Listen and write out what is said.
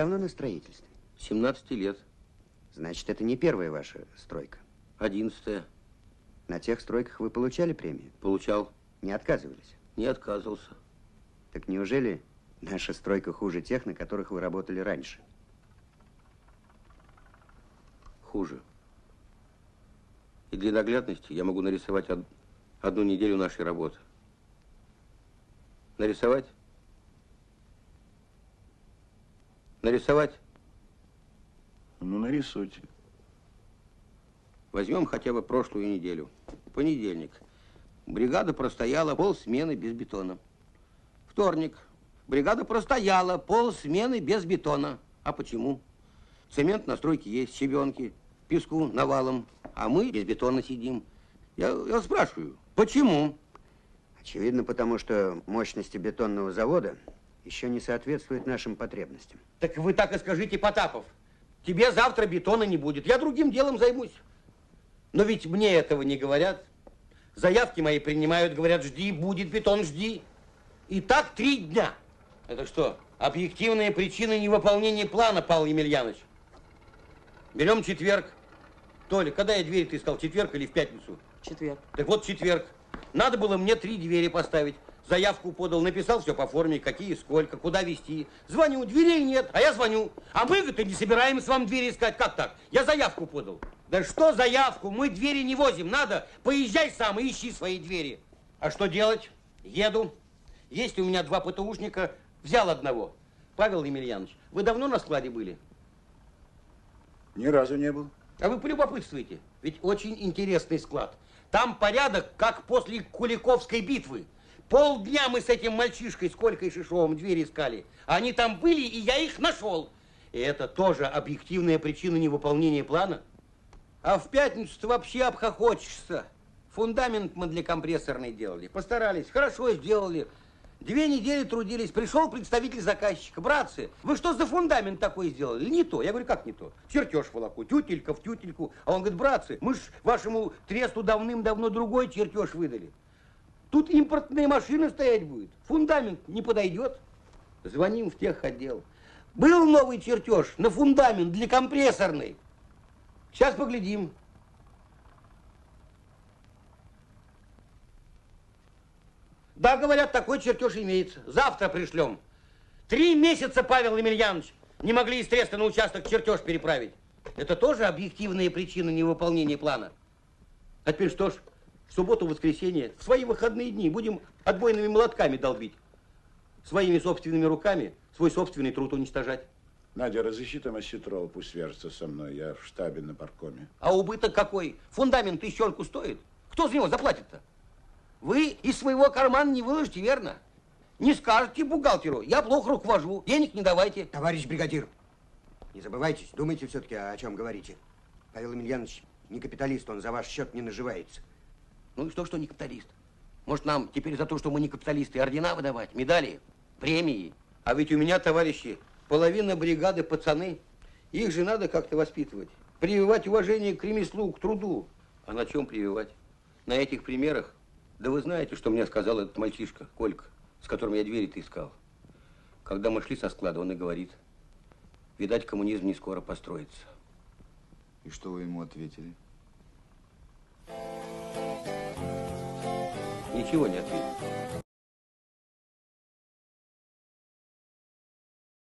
давно на строительстве? 17 лет. Значит, это не первая ваша стройка? Одиннадцатая. На тех стройках вы получали премию? Получал. Не отказывались? Не отказывался. Так неужели наша стройка хуже тех, на которых вы работали раньше? Хуже. И для наглядности я могу нарисовать од одну неделю нашей работы. Нарисовать? Нарисовать? Ну, нарисуйте. Возьмем хотя бы прошлую неделю. Понедельник. Бригада простояла полсмены без бетона. Вторник. Бригада простояла полсмены без бетона. А почему? Цемент на стройке есть, щебенки, песку навалом, а мы без бетона сидим. Я, я спрашиваю, почему? Очевидно, потому что мощности бетонного завода еще не соответствуют нашим потребностям. Так вы так и скажите, Потапов. Тебе завтра бетона не будет. Я другим делом займусь. Но ведь мне этого не говорят. Заявки мои принимают, говорят, жди, будет бетон, жди. И так три дня. Это что, объективные причины невыполнения плана, Павел Емельянович? Берем четверг. Толя, когда я двери ты искал, четверг или в пятницу? Четверг. Так вот, четверг. Надо было мне три двери поставить. Заявку подал, написал все по форме, какие, сколько, куда везти. Звоню, дверей нет, а я звоню. А мы, говорит, не собираемся вам двери искать. Как так? Я заявку подал. Да что заявку? Мы двери не возим. Надо, поезжай сам и ищи свои двери. А что делать? Еду. Есть у меня два ПТУшника. Взял одного. Павел Емельянович, вы давно на складе были? Ни разу не был. А вы полюбопытствуете. Ведь очень интересный склад. Там порядок, как после Куликовской битвы. Полдня мы с этим мальчишкой, сколько и Шишовым двери искали. Они там были, и я их нашел. И это тоже объективная причина невыполнения плана. А в пятницу ты вообще обхохочешься. Фундамент мы для компрессорной делали. Постарались, хорошо сделали. Две недели трудились, пришел представитель заказчика. Братцы, вы что за фундамент такой сделали? Не то. Я говорю, как не то? Чертеж волоку, тютелька в тютельку. А он говорит, братцы, мы ж вашему тресту давным-давно другой чертеж выдали. Тут импортная машина стоять будет. Фундамент не подойдет. Звоним в тех отдел. Был новый чертеж на фундамент для компрессорной. Сейчас поглядим. Да, говорят, такой чертеж имеется. Завтра пришлем. Три месяца, Павел Емельянович, не могли из Треста на участок чертеж переправить. Это тоже объективные причины невыполнения плана. А теперь что ж, в субботу, воскресенье, в свои выходные дни будем отбойными молотками долбить. Своими собственными руками свой собственный труд уничтожать. Надя, разыщи там Осетрова, пусть свяжется со мной. Я в штабе на паркоме. А убыток какой? Фундамент тысячонку стоит. Кто за него заплатит-то? Вы из своего кармана не выложите, верно? Не скажете бухгалтеру, я плохо руковожу, денег не давайте. Товарищ бригадир, не забывайтесь, думайте все-таки, о чем говорите. Павел Емельянович не капиталист, он за ваш счет не наживается. Ну и что, что не капиталист? Может, нам теперь за то, что мы не капиталисты, ордена выдавать, медали, премии? А ведь у меня, товарищи, половина бригады пацаны. Их же надо как-то воспитывать. Прививать уважение к ремеслу, к труду. А на чем прививать? На этих примерах? Да вы знаете, что мне сказал этот мальчишка, Колька, с которым я двери-то искал. Когда мы шли со склада, он и говорит, видать, коммунизм не скоро построится. И что вы ему ответили? Ничего не ответил.